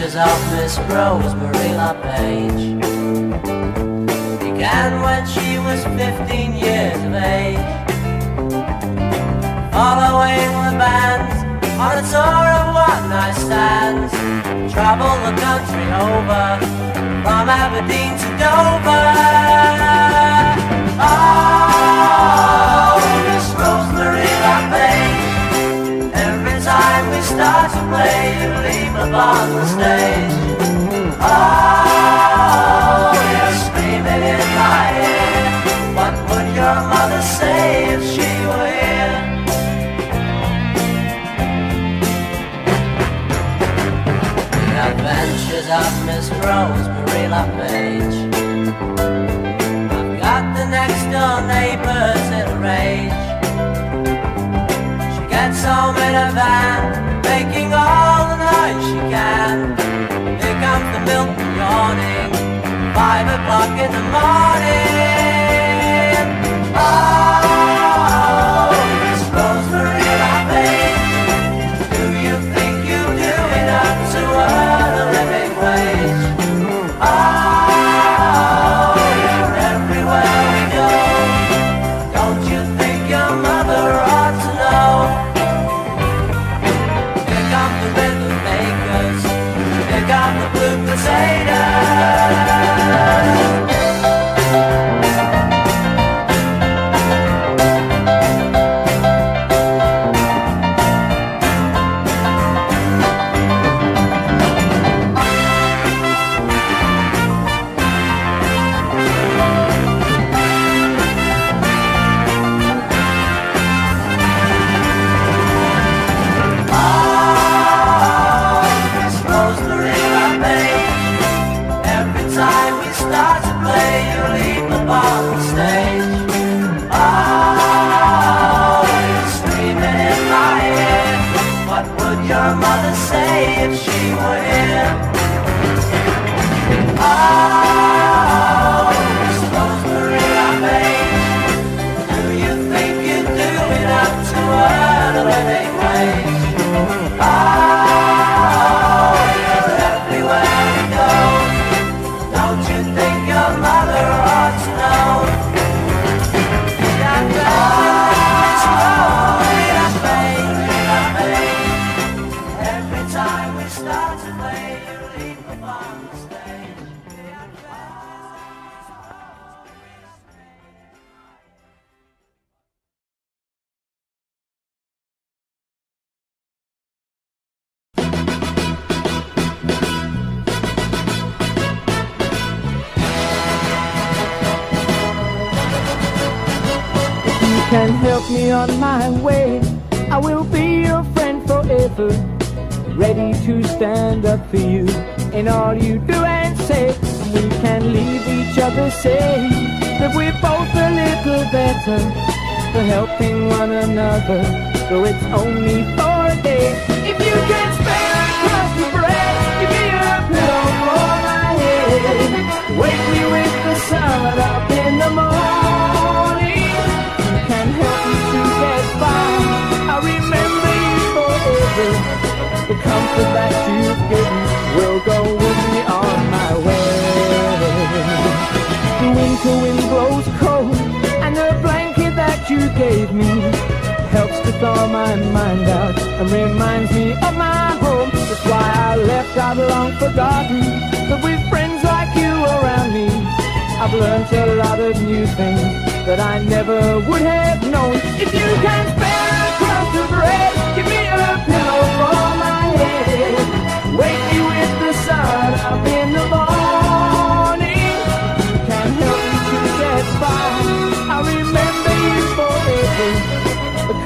adventures of Miss Rosemary LaPage began when she was 15 years of age. Following the bands on a tour of one-night stands, traveled the country over from Aberdeen to Dover. Oh, we start to play, you leave the stage. Oh, you're screaming in my ear. What would your mother say if she were here? The adventures of Miss Rosemary LaPage. I've got the next door neighbors in a rage. She gets home in a van, in the morning. Mind out and reminds me of my home. That's why I left out long forgotten. But with friends like you around me, I've learned a lot of new things that I never would have known. If you can spare a crust of bread, give me a pillow for my head. Wake me with the sun up in the morning. You can help me to get by. I remember you forever.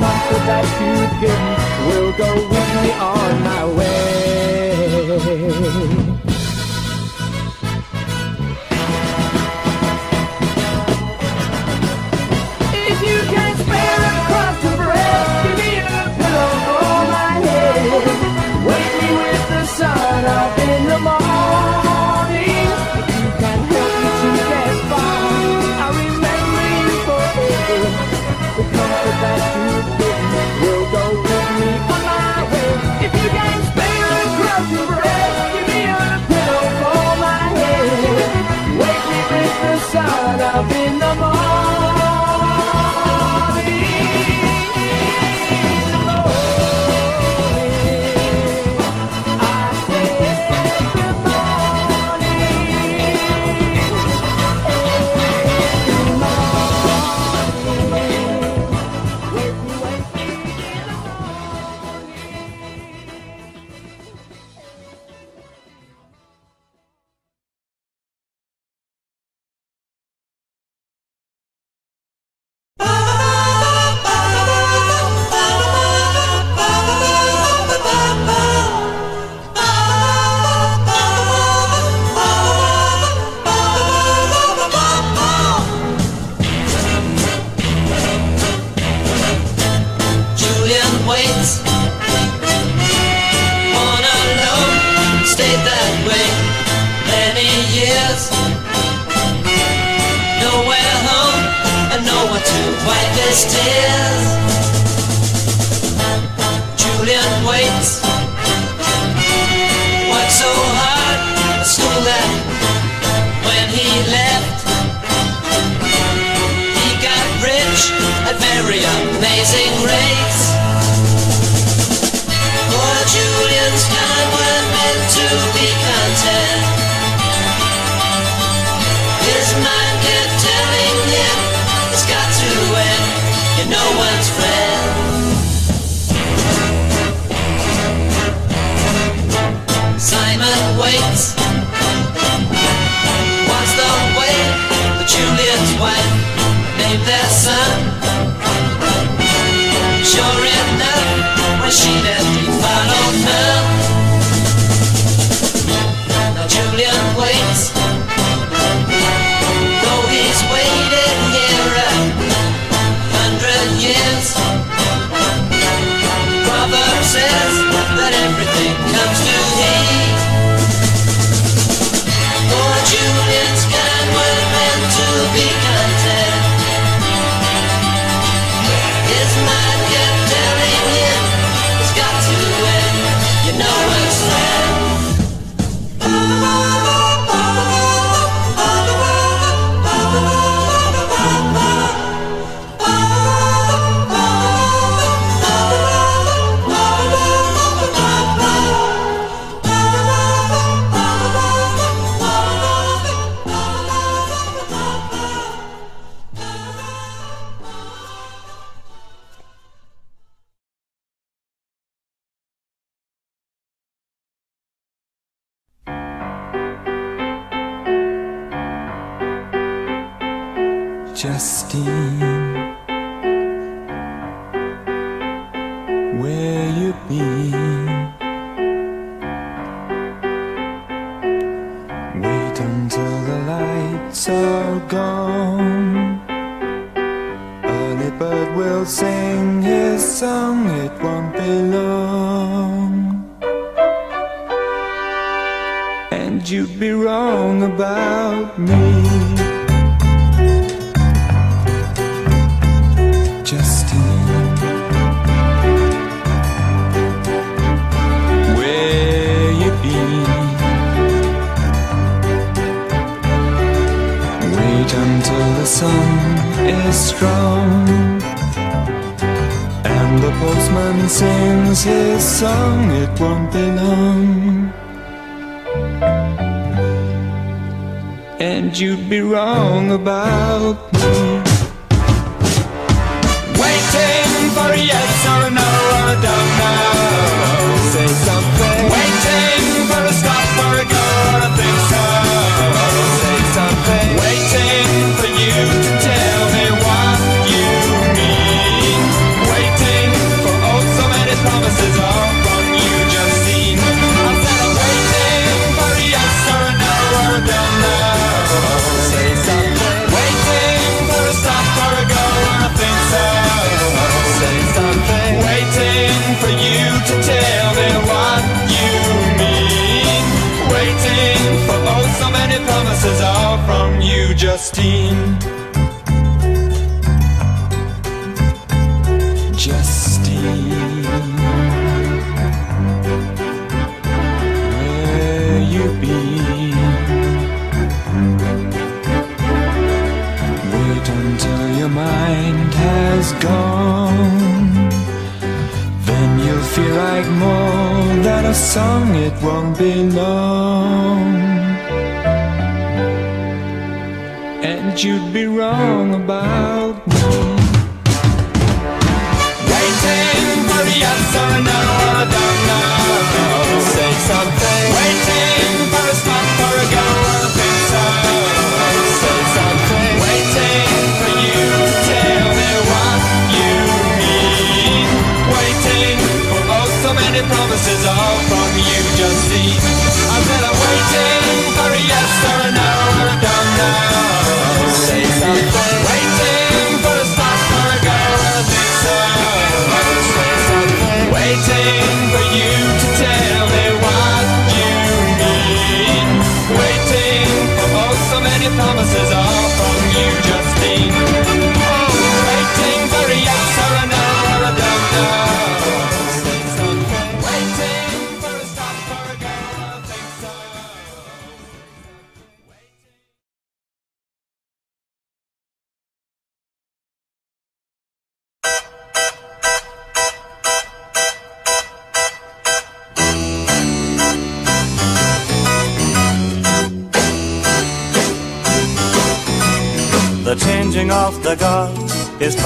Comfort that you've given will go with me on my way. changes. Nowhere home and nowhere to wipe his tears. Julian waits. Worked so hard at school that when he left, he got rich at very amazing rates. Poor Julian's kind were meant to be content. No one's friend. Simon waits. Wants the way Juliet's their son. Sure enough, when she does. And you'd be wrong about me. Justine Where you been? Wait until the sun is strong. And the postman sings his song. It won't be long. you'd be wrong about me. Waiting for a yes or a no, I don't know. Justine. Justine. Where you been? Wait until your mind has gone. Then you'll feel like more than a song, it won't be long. You'd be wrong about me. Waiting for a yes or no, I don't know. Say something. Waiting for a stop or a go, I think so. Say something. Waiting for you to tell me what you mean. Waiting for oh so many promises, all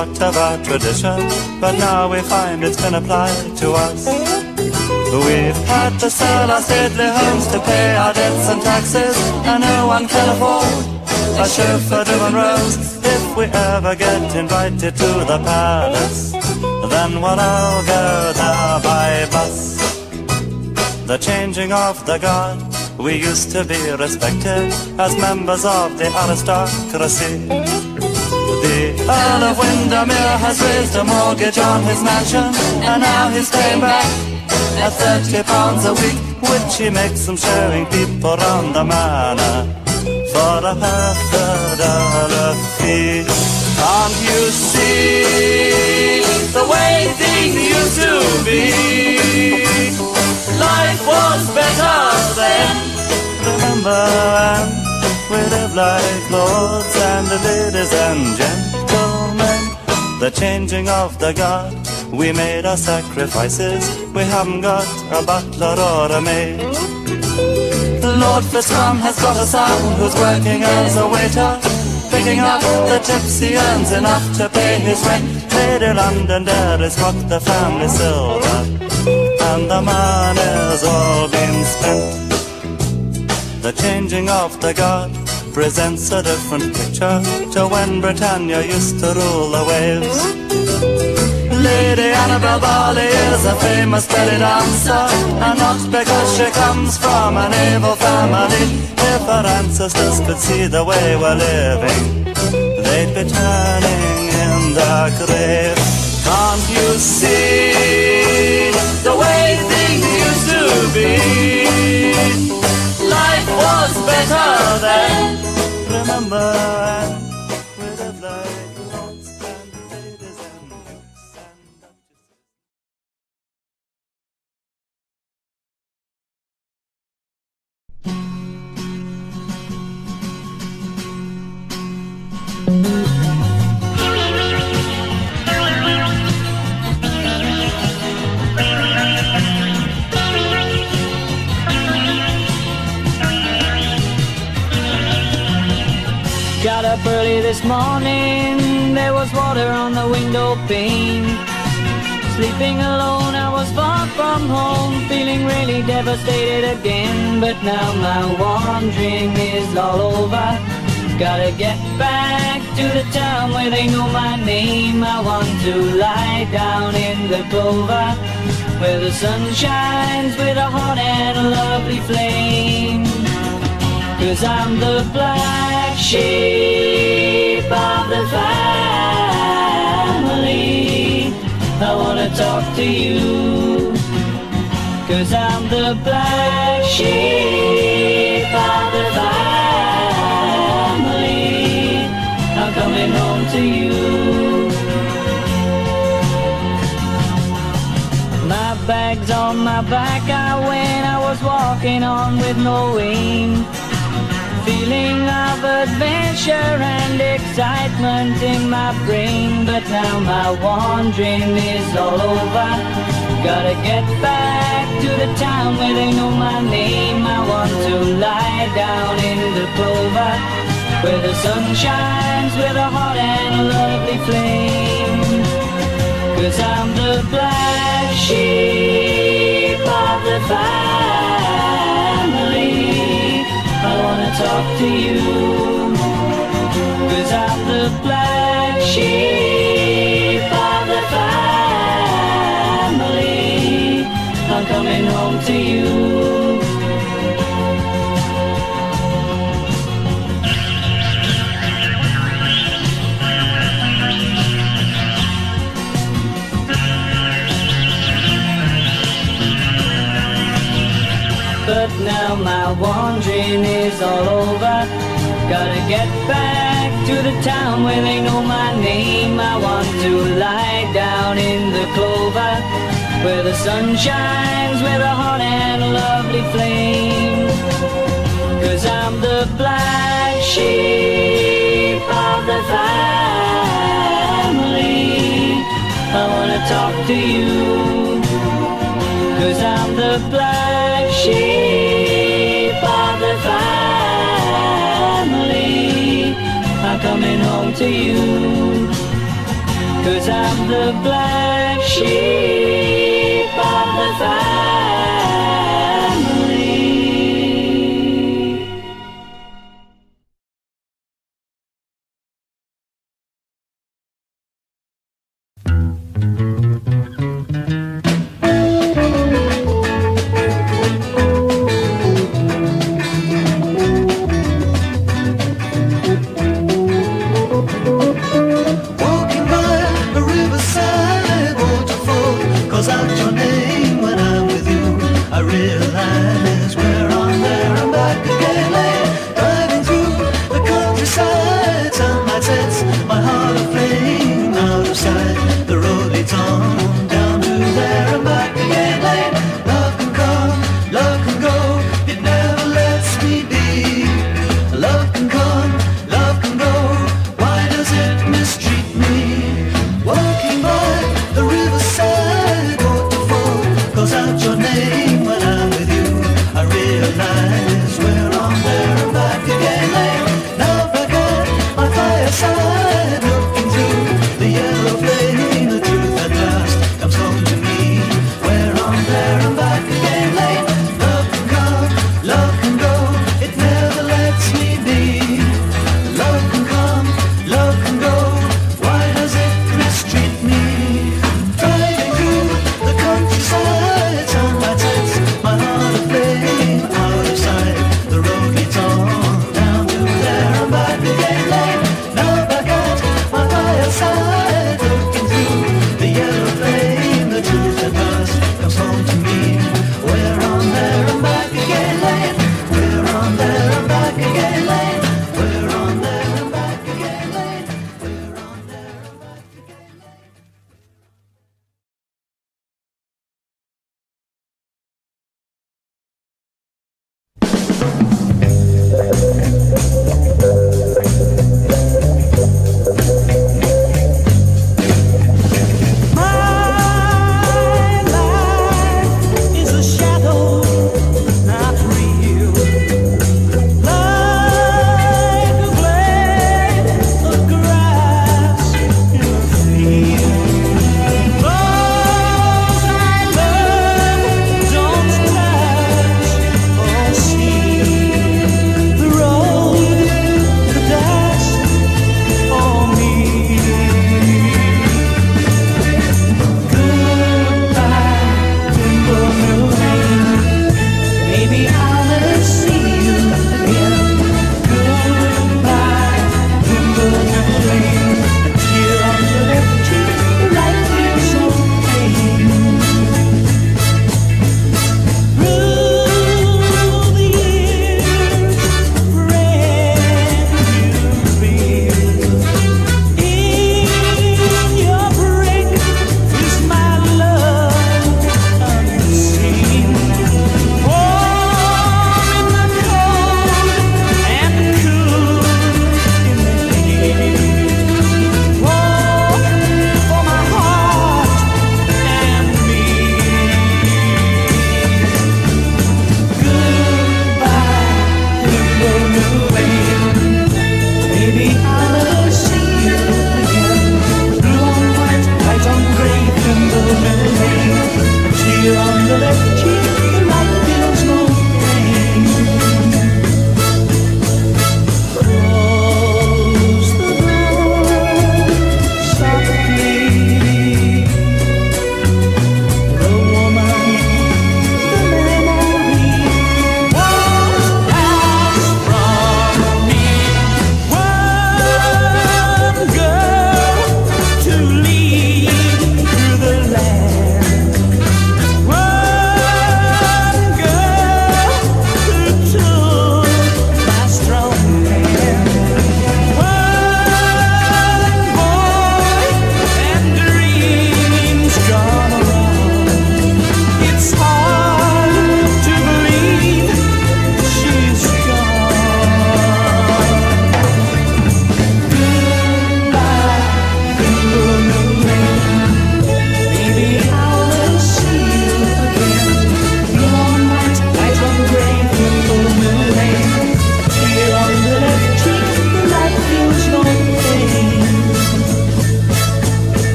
part of our tradition, but now we find it's been applied to us. We've had to sell our stately homes to pay our debts and taxes, and no one can afford a chauffeur doing rows. If we ever get invited to the palace, then we'll all go there by bus. The changing of the guard, we used to be respected as members of the aristocracy. Earl of Windermere has raised a mortgage on his mansion, and now he's paying back at thirty pounds a week, which he makes from showing people round the manor for a half a dollar fee. Can't you see the way things used to be? Life was better then. Remember when we lived like lords and ladies and gentlemen? The changing of the guard, we made our sacrifices. We haven't got a butler or a maid. The Lord Fitzcrum has got a son who's working as a waiter, picking up the tips he earns enough to pay his rent. Lady Londonderry's got the family silver, and the money's all been spent. The changing of the guard presents a different picture to when Britannia used to rule the waves. Lady Annabel Barley is a famous belly dancer, and not because she comes from an evil family. If our ancestors could see the way we're living, they'd be turning in their grave. Can't you see Remember this morning, there was water on the window pane. Sleeping alone, I was far from home, feeling really devastated again. But now my wandering is all over. Gotta get back to the town where they know my name. I want to lie down in the clover, where the sun shines with a hot and a lovely flame. Cause I'm the black sheep of the family. I wanna talk to you. Cause I'm the black sheep of the family. I'm coming home to you. My bag's on my back, I went, I was walking on with no aim. Feeling of adventure and excitement in my brain. But now my wandering is all over. Gotta get back to the town where they know my name. I want to lie down in the clover where the sun shines with a hot and lovely flame. Cause I'm the black sheep of the family. I wanna talk to you. Cause I'm the black sheep of the family. I'm coming home to you. Now my wandering is all over. Gotta get back to the town where they know my name. I want to lie down in the clover where the sun shines with a hot and lovely flame. Cause I'm the black sheep of the family. I wanna talk to you. Cause I'm the black sheep coming home to you. Cause I'm the black sheep of the family.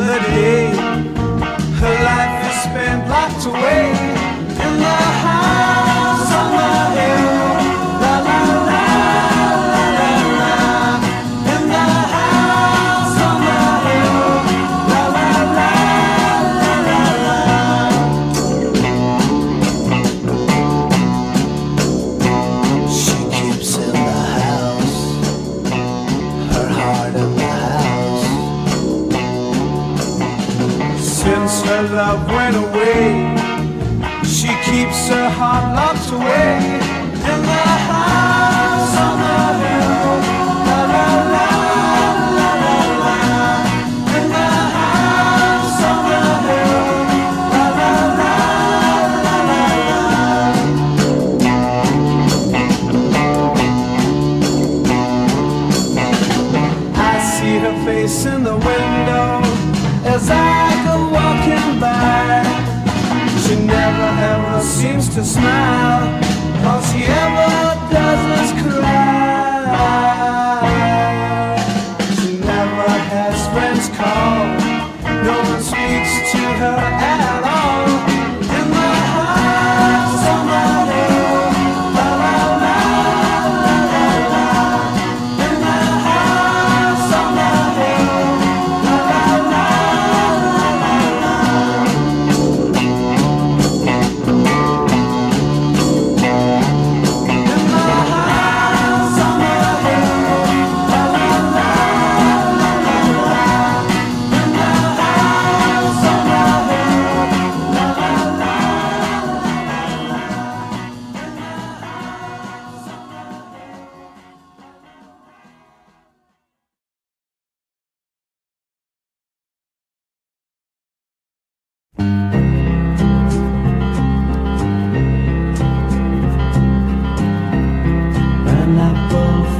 melody. face in the window as I go walking by. She never ever seems to smile, all she ever does is cry.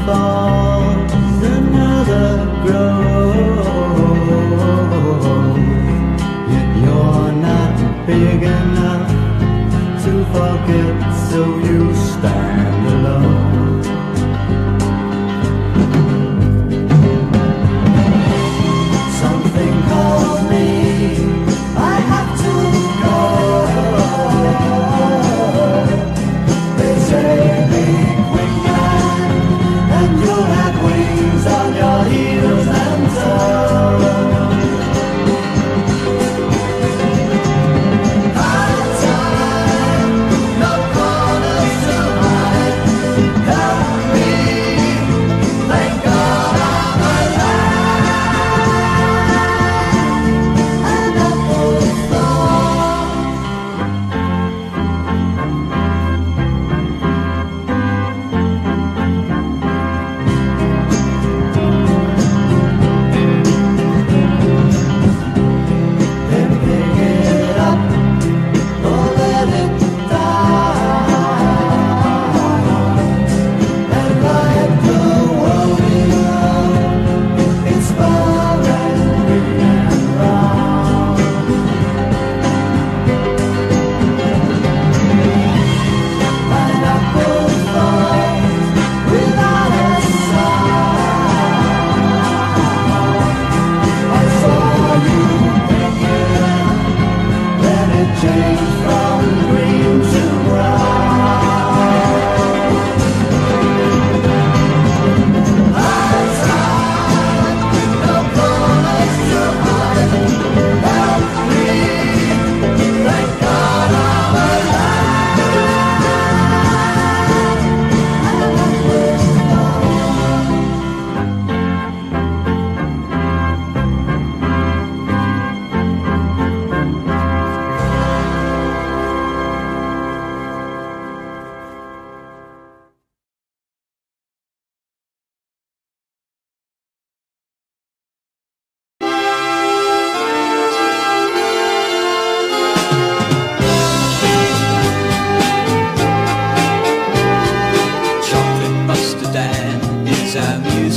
fall.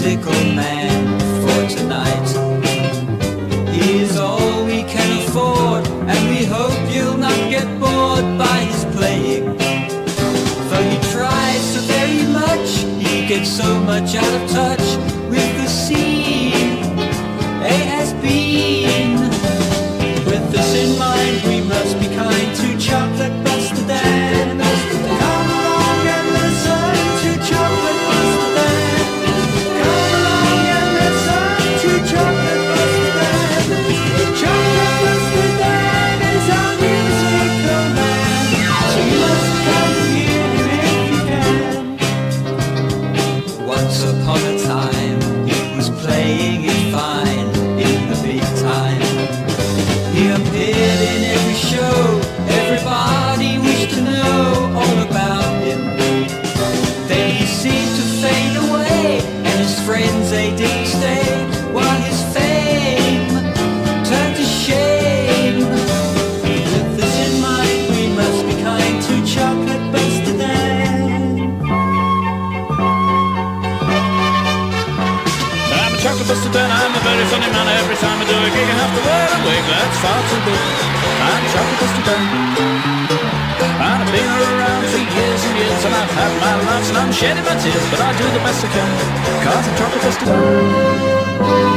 musical man for tonight. He's all we can afford, and we hope you'll not get bored by his playing. Though he tries so very much, he gets so much out. sunny manner every time I do a gig. I have to wear a wig, that's far too big. I'm trapped because today. And I've been around for years and years and I've had my laughs and I'm shedding my tears, but I do the best I can, cause I'm trapped because today.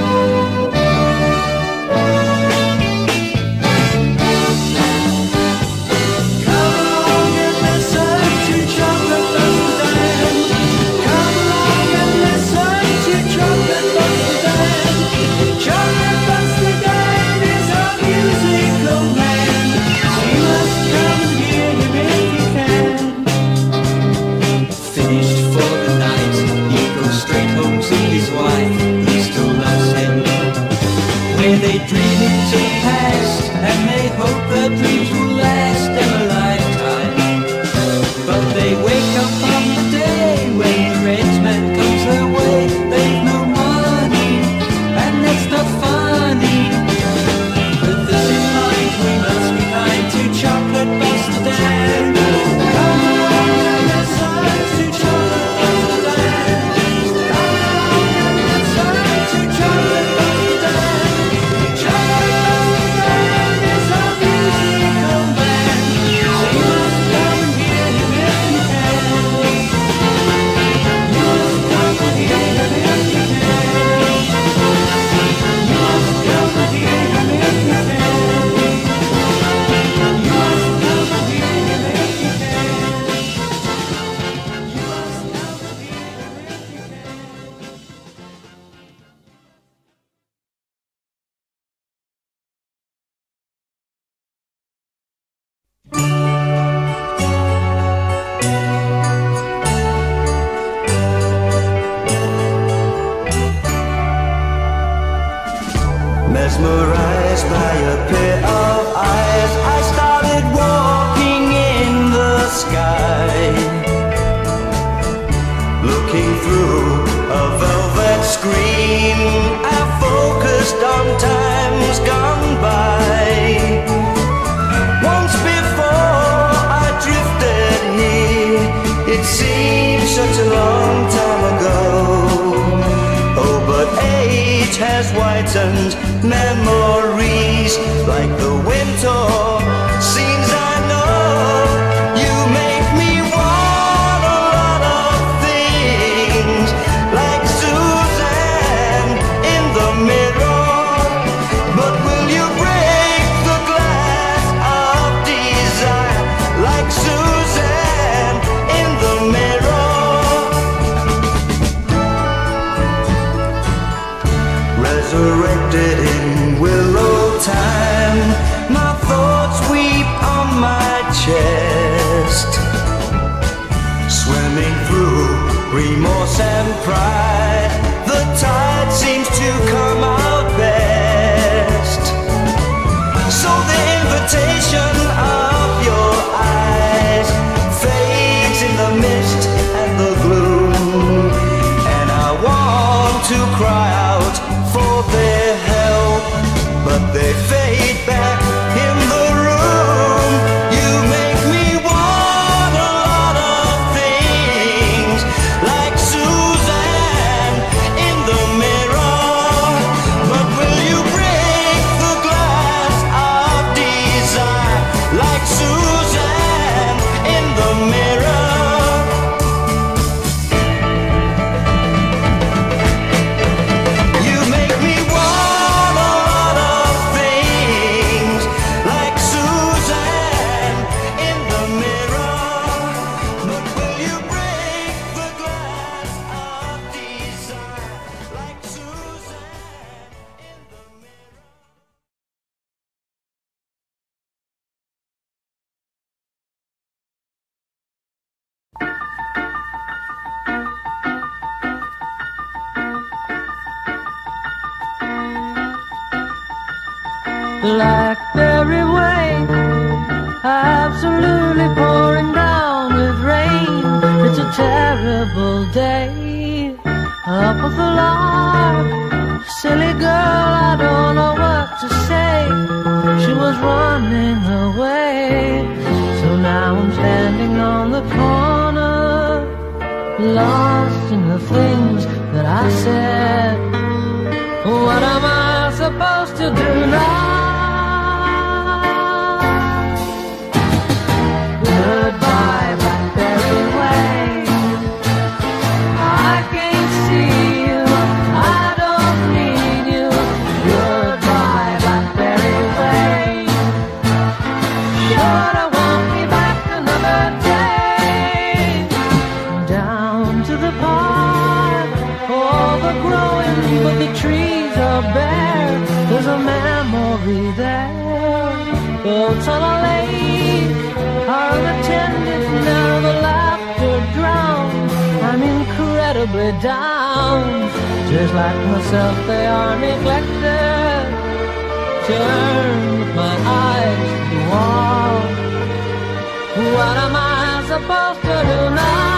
such a long time ago. Oh, but age has whitened memories like the winter. standing on the corner, lost in the things that I said. What am I supposed to do? boats on a lake. Unattended now the laughter drowns I'm incredibly down. Just like myself they are neglected. Turn my eyes to the wall what am I supposed to do now?